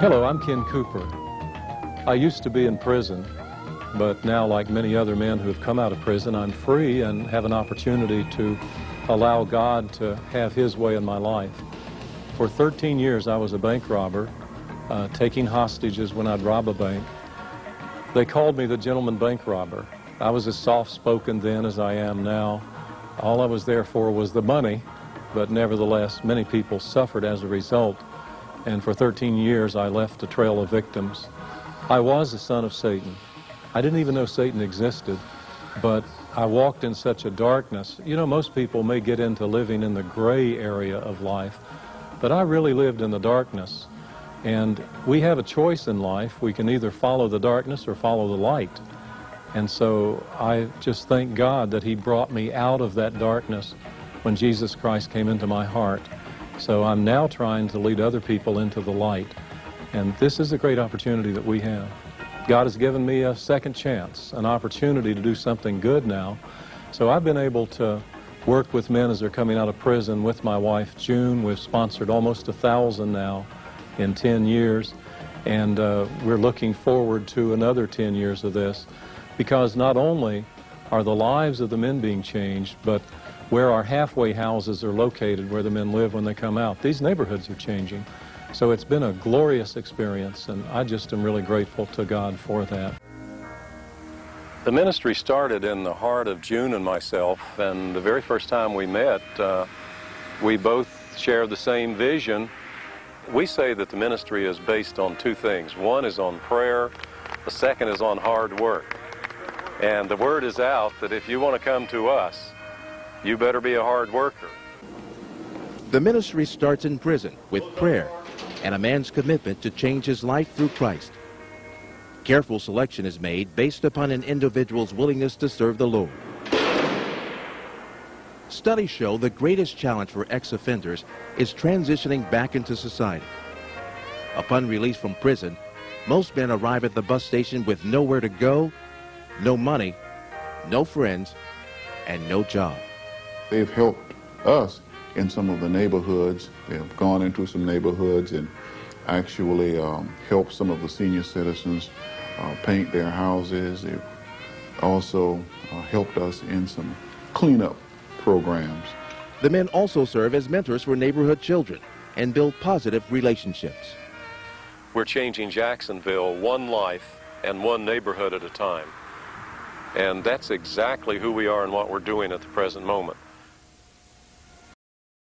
Hello, I'm Ken Cooper. I used to be in prison, but now, like many other men who have come out of prison, I'm free and have an opportunity to allow God to have His way in my life. For 13 years, I was a bank robber, uh, taking hostages when I'd rob a bank. They called me the gentleman bank robber. I was as soft-spoken then as I am now. All I was there for was the money, but nevertheless, many people suffered as a result. And for 13 years, I left a trail of victims. I was a son of Satan. I didn't even know Satan existed, but I walked in such a darkness. You know, most people may get into living in the gray area of life, but I really lived in the darkness. And we have a choice in life. We can either follow the darkness or follow the light. And so I just thank God that He brought me out of that darkness when Jesus Christ came into my heart. So I'm now trying to lead other people into the light. And this is a great opportunity that we have. God has given me a second chance, an opportunity to do something good now. So I've been able to work with men as they're coming out of prison with my wife, June. We've sponsored almost a thousand now in 10 years. And uh, we're looking forward to another 10 years of this because not only are the lives of the men being changed, but where our halfway houses are located, where the men live when they come out, these neighborhoods are changing. So it's been a glorious experience, and I just am really grateful to God for that. The ministry started in the heart of June and myself, and the very first time we met, uh, we both share the same vision. We say that the ministry is based on two things. One is on prayer, the second is on hard work. And the word is out that if you want to come to us, you better be a hard worker. The ministry starts in prison with prayer and a man's commitment to change his life through Christ. Careful selection is made based upon an individual's willingness to serve the Lord. Studies show the greatest challenge for ex-offenders is transitioning back into society. Upon release from prison, most men arrive at the bus station with nowhere to go, no money, no friends, and no job. They've helped us in some of the neighborhoods. They've gone into some neighborhoods and actually um, helped some of the senior citizens uh, paint their houses. They've also uh, helped us in some cleanup programs. The men also serve as mentors for neighborhood children and build positive relationships. We're changing Jacksonville one life and one neighborhood at a time. And that's exactly who we are and what we're doing at the present moment.